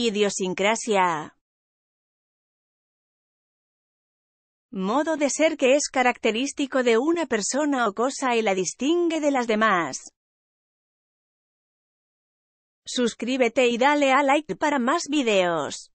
Idiosincrasia. Modo de ser que es característico de una persona o cosa y la distingue de las demás. Suscríbete y dale a like para más videos.